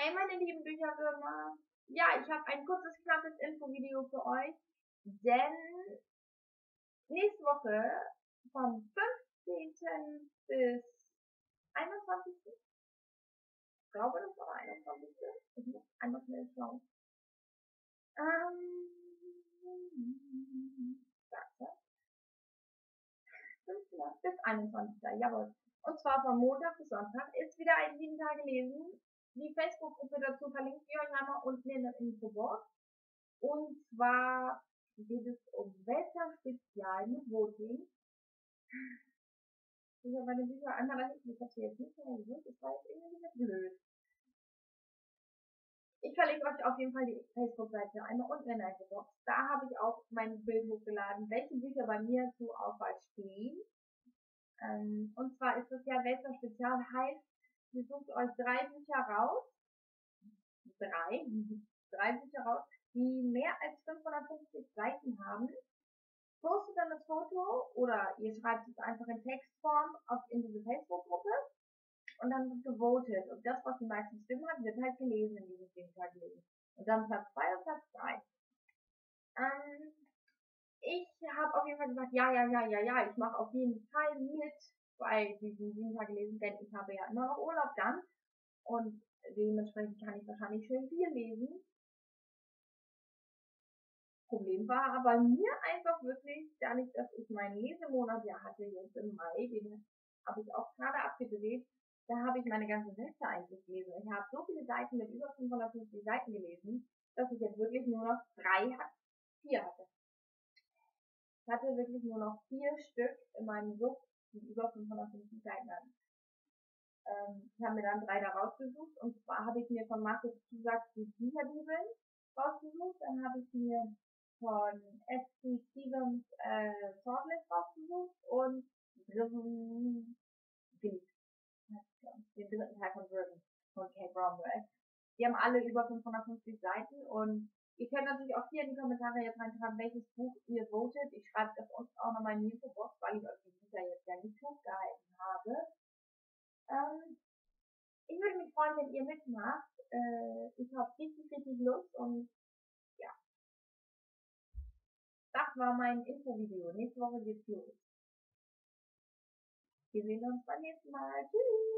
Hey meine lieben Bücherwürmer. Ja, ich habe ein kurzes, knappes Infovideo für euch, denn nächste Woche vom 15. bis 21. Ich glaube, das war 21. Ich muss einmal schnell schauen. Ähm, warte. 15. bis 21. Jawohl. Und zwar von Montag bis Sonntag ist wieder ein 7 Tage lesen die Facebook-Gruppe dazu verlinke ich euch einmal unten in der Infobox. Und zwar geht es um Wetterspezial mit Voting. Ich habe meine Bücher einmal hinten, ich habe sie jetzt nicht mehr gesucht, das war jetzt irgendwie nicht blöd. Ich verlinke euch auf jeden Fall die Facebook-Seite einmal unten in der Infobox. Da habe ich auch mein Bild hochgeladen, welche Bücher bei mir zur Auswahl stehen. Ähm, und zwar ist das ja Wetterspezial heißt, Ihr sucht euch drei Bücher raus, drei, drei Bücher raus, die mehr als 550 Seiten haben. Postet dann das Foto oder ihr schreibt es einfach in Textform auf, in diese Facebook-Gruppe und dann wird gewotet. Und das, was die meisten Stimmen hat, wird halt gelesen in diesem gelesen. Und dann Platz 2 und Platz 3. Ähm, ich habe auf jeden Fall gesagt, ja, ja, ja, ja, ja, ich mache auf jeden Fall mit bei diesen sieben Tage lesen, denn ich habe ja immer noch Urlaub dann und dementsprechend kann ich wahrscheinlich schön viel lesen. Problem war aber mir einfach wirklich, dadurch, dass ich meinen Lesemonat ja hatte, jetzt im Mai, den habe ich auch gerade abgedreht, da habe ich meine ganze Liste eigentlich gelesen. Ich habe so viele Seiten mit über 550 Seiten gelesen, dass ich jetzt wirklich nur noch drei, vier hatte. Ich hatte wirklich nur noch vier Stück in meinem Sucht die über 550 Seiten an. Ähm, ich habe mir dann drei da rausgesucht und zwar habe ich mir von Markus Zusatz die Bücherbibeln rausgesucht, dann habe ich mir von S.C. Stevens äh, Sorgless rausgesucht und Beat. Den dritten Teil von Driven von Kate Bromwell. Die haben alle über 550 Seiten und Ihr könnt natürlich auch hier in die Kommentare jetzt reinschreiben, welches Buch ihr votet. Ich schreibe das unten auch nochmal in die Infobox, weil ich euch die Bücher jetzt ja nicht hochgehalten habe. Ähm, ich würde mich freuen, wenn ihr mitmacht. Äh, ich habe richtig, richtig Lust und ja. Das war mein Infovideo. Nächste Woche geht's los. Wir sehen uns beim nächsten Mal. Tschüss.